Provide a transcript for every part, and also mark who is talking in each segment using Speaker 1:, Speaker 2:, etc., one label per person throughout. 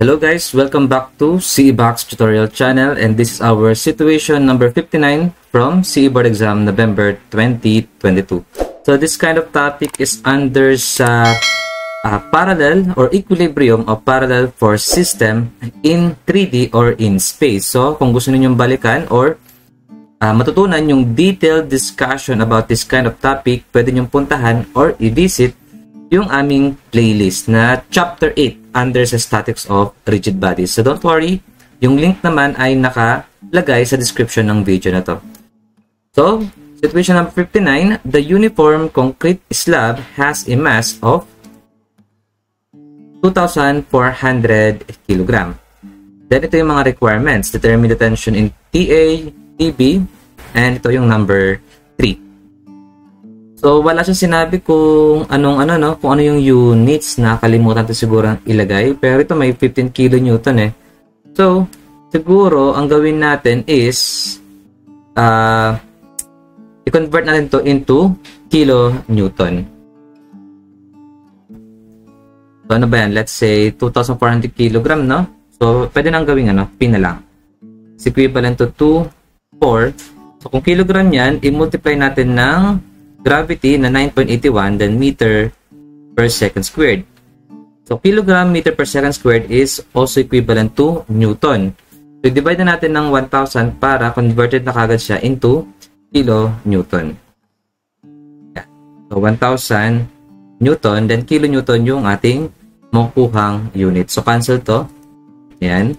Speaker 1: Hello guys, welcome back to CEBOX tutorial channel and this is our situation number 59 from CE Board Exam November 2022. So this kind of topic is under sa uh, parallel or equilibrium of parallel force system in 3D or in space. So kung gusto ninyong balikan or uh, matutunan yung detailed discussion about this kind of topic, pwede nyong puntahan or i-visit yung aming playlist na Chapter 8 under sa Statics of Rigid Bodies. So don't worry, yung link naman ay nakalagay sa description ng video na to. So, situation number 59, the uniform concrete slab has a mass of 2,400 kg. Then ito yung mga requirements. Determine the tension in TA, TB, and ito yung number 3. So, wala siyang sinabi kung anong ano, no? Kung ano yung units na kalimutan to siguro ilagay. Pero ito may 15 kN eh. So, siguro, ang gawin natin is uh, i-convert natin to into kilonewton. So, ano ba yan? Let's say, 2,400 kg, no? So, pwede nang gawin, ano? P na lang. It's equivalent to 2, 4. So, kung kilogram yan, i-multiply natin ng gravity na 9.81 then meter per second squared. So, kilogram meter per second squared is also equivalent to Newton. So, divide na natin ng 1,000 para converted na kagad siya into kilo Newton. Yeah. So, 1,000 Newton, then kilo Newton yung ating makukuhang unit. So, cancel to. Yan.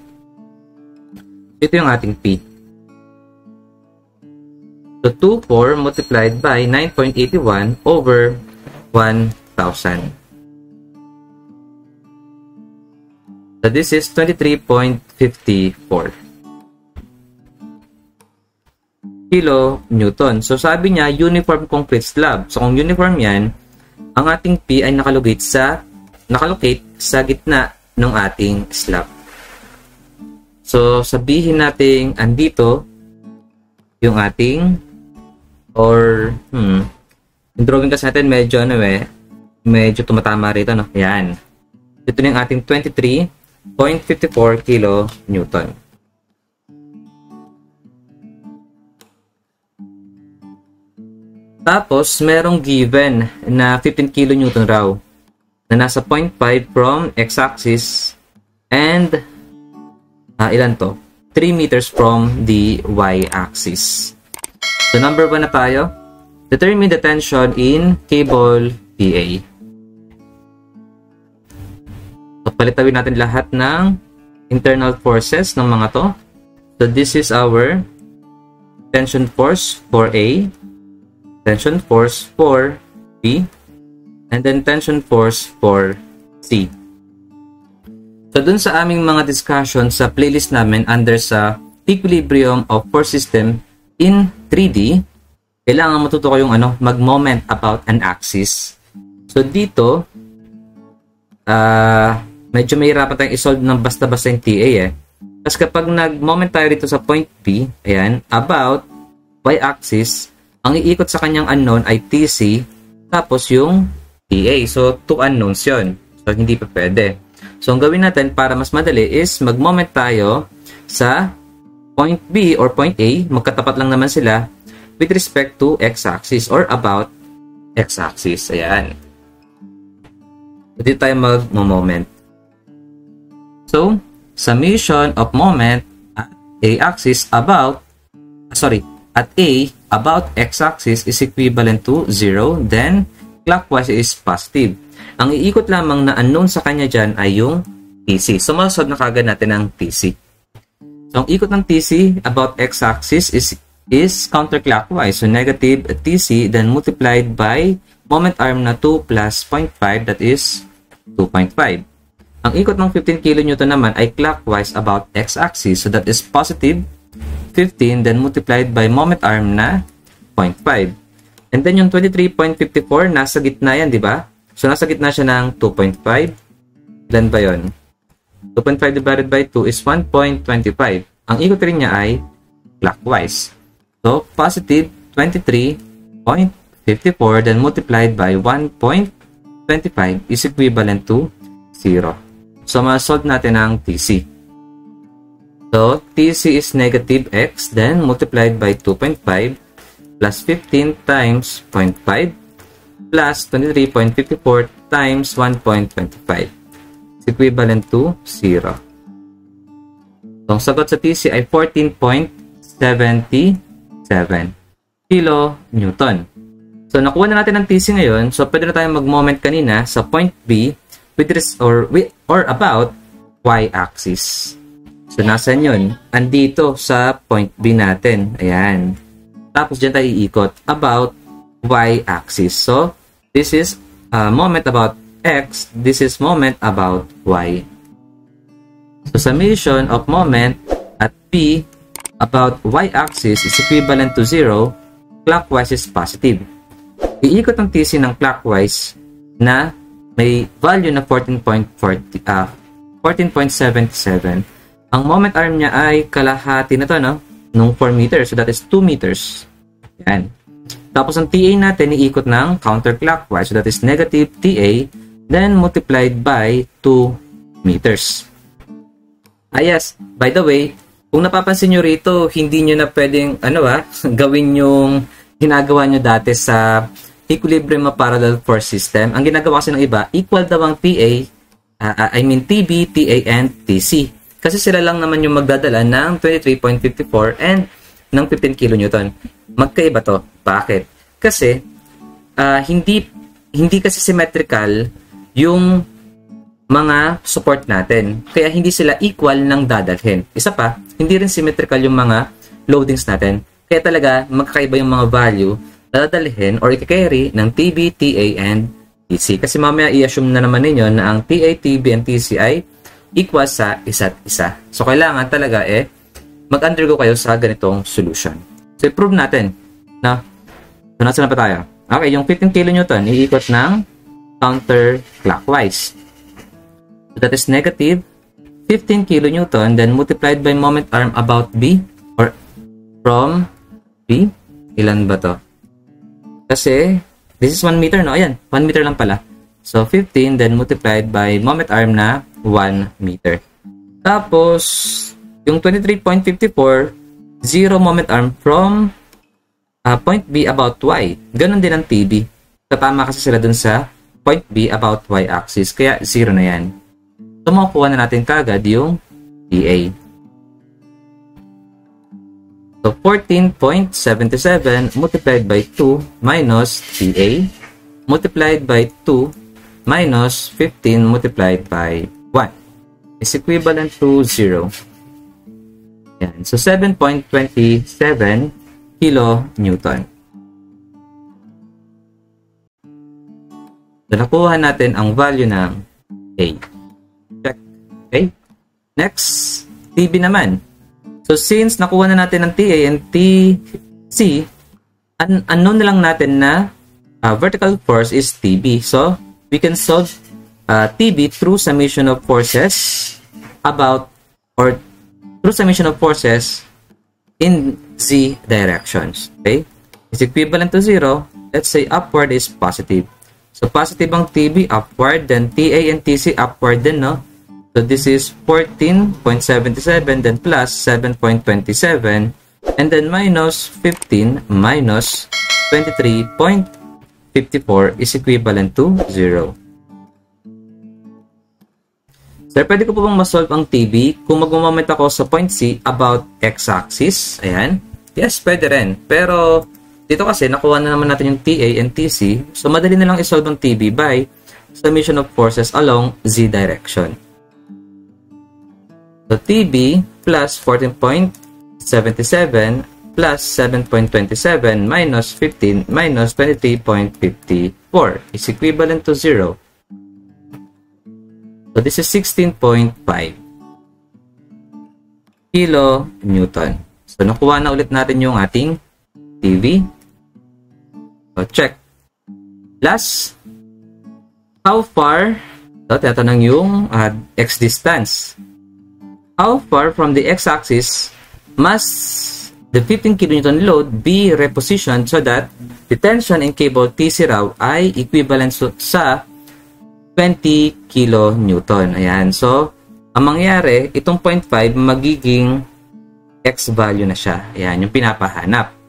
Speaker 1: Ito yung ating P. So 24 multiplied by 9.81 over 1,000. So this is 23.54 kilo Newton. So sabi niya uniform concrete slab. So kung uniform yan, ang ating P ay nakalocate sa nakalocate sa gitna ng ating slab. So sabihin natin andito yung ating Or, hmm, yung drawing kasi natin medyo ano eh, medyo tumatama rito, no? Yan. Ito na yung ating 23.54 kilo Newton. Tapos, merong given na 15 kilo raw na nasa 0.5 from x-axis and uh, ilan to? 3 meters from the y-axis. So number 1 na tayo. Determine the tension in cable PA. So palitawin natin lahat ng internal forces ng mga to. So this is our tension force for A, tension force for B, and then tension force for C. So dun sa aming mga discussion sa playlist namin under sa equilibrium of force system in 3D, kailangan matuto kayong ano, mag-moment about an axis. So dito, uh, medyo mahirapan tayong isolve ng basta-basta yung TA eh. Tapos kapag nag-moment tayo dito sa point P, ayan, about y-axis, ang iikot sa kanyang unknown ay TC, tapos yung TA. So, two unknowns yon So, hindi pa pwede. So, ang gawin natin para mas madali is mag-moment tayo sa point B or point A, magkatapat lang naman sila with respect to x-axis or about x-axis. Ayan. So, dito tayo mag-moment. So, summation of moment at a-axis about, sorry, at A about x-axis is equivalent to 0, then clockwise is positive. Ang iikot lamang na unknown sa kanya dyan ay yung TC. So, malusod na kagad natin ang TC. So, ang ikot ng TC about x-axis is, is counterclockwise. So, negative TC then multiplied by moment arm na 2 plus 0.5 that is 2.5. Ang ikot ng 15 kN naman ay clockwise about x-axis. So, that is positive 15 then multiplied by moment arm na 0.5. And then yung 23.54, nasa gitna yan, di ba? So, nasa gitna siya ng 2.5. Ilan ba yon? 2.5 divided by 2 is 1.25. Ang ikot rin niya ay clockwise. So, positive 23.54 then multiplied by 1.25 is equivalent to 0. So, ma-solve natin ang TC. So, TC is negative x, then multiplied by 2.5 plus 15 times 0.5 plus 23.54 times 1.25 is equivalent to 0. So, ang sagot sa TC ay 14.77 kilo. So, nakuha na natin ang TC ngayon. So, pwede na tayong mag-moment kanina sa point B with or, with, or about y-axis. So, nasan yun? Andito sa point B natin. Ayan. Tapos, dyan tayo iikot about y-axis. So, this is a moment about x. This is moment about y. So, summation of moment at P about y-axis is equivalent to 0. Clockwise is positive iikot ang TC ng clockwise na may value na 14.40 uh, 14.77 ang moment arm niya ay kalahati na to no nung 4 meters so that is 2 meters yan tapos ang TA natin iikot ng counterclockwise so that is negative TA then multiplied by 2 meters ah yes by the way kung napapansin nyo rito hindi nyo na pwedeng ano ah gawin yung ginagawa nyo dati sa equilibrium of parallel force system. Ang ginagawa kasi ng iba, equal daw ang TA, uh, ah, I mean TB, TA, and TC. Kasi sila lang naman yung magdadala ng 23.54 and ng 15 kN. Magkaiba to. Bakit? Kasi uh, hindi hindi kasi symmetrical yung mga support natin. Kaya hindi sila equal ng dadalhin. Isa pa, hindi rin symmetrical yung mga loadings natin. Kaya talaga magkakaiba yung mga value dadalhin or i-carry ng TB, TA, and TC. Kasi mamaya i-assume na naman ninyo na ang TA, TB, and TC ay equal sa isa't isa. So, kailangan talaga eh, mag-undergo kayo sa ganitong solution. So, i-prove natin na so, nasa na pa tayo? Okay, yung 15 kN iikot ng counterclockwise. So, that is negative 15 kN then multiplied by moment arm about B or from B. Ilan ba to? Kasi, this is 1 meter, no? Ayan, 1 meter lang pala. So, 15, then multiplied by moment arm na 1 meter. Tapos, yung 23.54, 0 moment arm from uh, point B about Y. Ganon din ang TB. Tatama kasi sila dun sa point B about Y axis. Kaya, 0 na yan. So, makukuha na natin kagad yung TA. So 14.77 multiplied by 2 minus TA multiplied by 2 minus 15 multiplied by 1 is equivalent to 0. Yan. So 7.27 kilo. So nakuha natin ang value ng A. Check. Okay? Next, TB naman. So, since nakuha na natin ang TA and TC, un unknown na lang natin na uh, vertical force is TB. So, we can solve uh, TB through summation of forces about or through summation of forces in z directions. Okay? Is equivalent to 0. Let's say upward is positive. So, positive ang TB upward, then TA and TC upward din, no? So this is 14.77 then plus 7.27 and then minus 15 minus 23.54 is equivalent to 0. Sir, pwede ko po bang masolve ang TB kung mag-moment ako sa point C about x-axis? Ayan. Yes, pwede rin. Pero dito kasi nakuha na naman natin yung TA and TC. So madali na lang isolve ang TB by summation of forces along z direction. So TB plus 14.77 plus 7.27 minus 15 minus 23.54 is equivalent to 0. So this is 16.5 kilo Newton. So nakuha na ulit natin yung ating TV. So check. Last, how far, so tinatanong yung uh, x distance. How far from the x-axis must the 15 kN load be repositioned so that the tension in cable TC raw ay equivalent sa 20 kilonewton. Ayan. So, ang mangyari, itong 0.5 magiging x value na siya. Ayan, yung pinapahanap.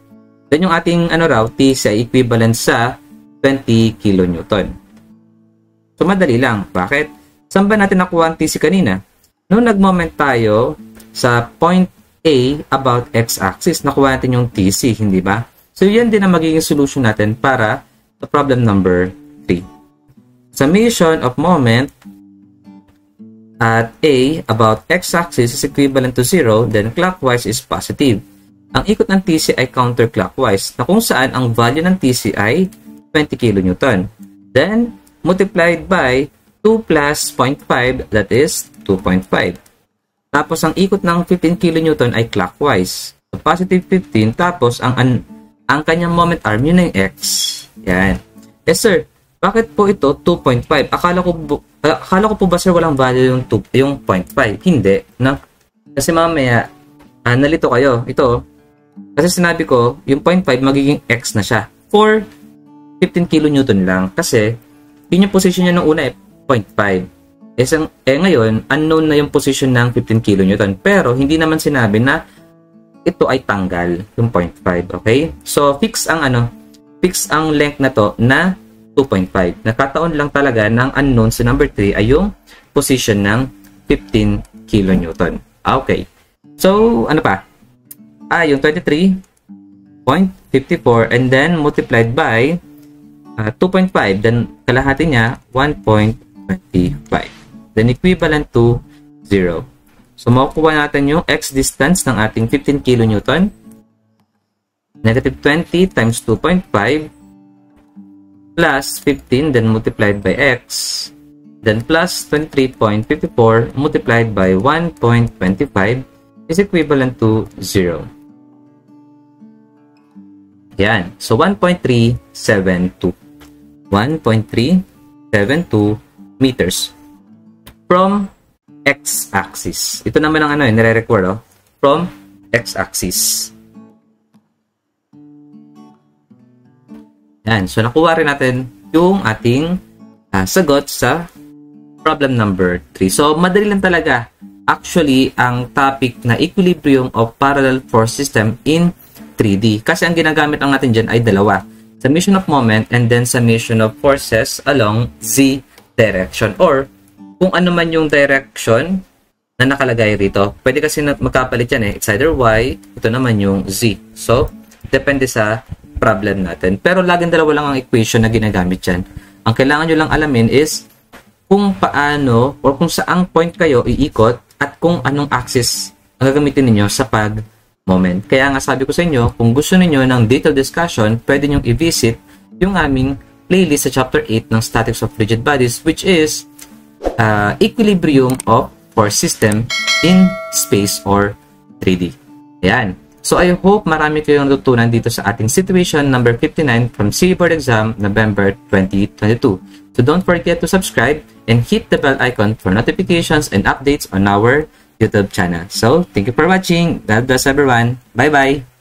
Speaker 1: Then yung ating ano raw, T sa equivalent sa 20 kilonewton. So, madali lang. Bakit? Saan ba natin nakuha ang TC kanina? Noong nag-moment tayo sa point A about x-axis, nakuha natin yung TC, hindi ba? So, yan din ang magiging solution natin para sa problem number 3. Summation of moment at A about x-axis is equivalent to 0, then clockwise is positive. Ang ikot ng TC ay counterclockwise, na kung saan ang value ng TC ay 20 kN. Then, multiplied by 2 plus 0.5, that is 2.5. Tapos, ang ikot ng 15 kN ay clockwise. So, positive 15. Tapos, ang, ang, ang kanyang moment arm, yun yung x. Yan. Yes, sir. Bakit po ito 2.5? Akala ko, akala ko po ba, sir, walang value yung, 2, yung 0.5? Hindi. No? Kasi mamaya, uh, nalito kayo. Ito, kasi sinabi ko, yung 0.5 magiging x na siya. For 15 kN lang. Kasi, yun yung position niya nung una eh, 0.5. Eh, sang, eh ngayon, unknown na yung position ng 15 kN. Pero hindi naman sinabi na ito ay tanggal, yung 0.5. Okay? So, fix ang ano, fix ang length na to na 2.5. Nakataon lang talaga ng unknown sa number 3 ay yung position ng 15 kN. Okay. So, ano pa? Ah, yung 23.54 and then multiplied by uh, 2.5 then kalahati niya 1.25 then equivalent to 0. So, makukuha natin yung x distance ng ating 15 kN. Negative 20 times 2.5 plus 15 then multiplied by x then plus 23.54 multiplied by 1.25 is equivalent to 0. Yan. So, 1.372. 1.372 meters from x-axis. Ito naman ang ano eh, nire-record oh. From x-axis. Yan. So, nakuha rin natin yung ating uh, sagot sa problem number 3. So, madali lang talaga. Actually, ang topic na equilibrium of parallel force system in 3D. Kasi ang ginagamit lang natin dyan ay dalawa. Summation of moment and then summation of forces along z direction or kung ano man yung direction na nakalagay rito. Pwede kasi magkapalit yan eh. It's either Y, ito naman yung Z. So, depende sa problem natin. Pero laging dalawa lang ang equation na ginagamit yan. Ang kailangan nyo lang alamin is kung paano or kung saang point kayo iikot at kung anong axis ang gagamitin ninyo sa pag moment. Kaya nga sabi ko sa inyo, kung gusto niyo ng detailed discussion, pwede nyo i-visit yung aming playlist sa chapter 8 ng Statics of Rigid Bodies which is uh, equilibrium of force system in space or 3D. Ayan. So I hope marami kayong natutunan dito sa ating situation number 59 from CE Board Exam November 2022. So don't forget to subscribe and hit the bell icon for notifications and updates on our YouTube channel. So thank you for watching. God bless everyone. Bye-bye.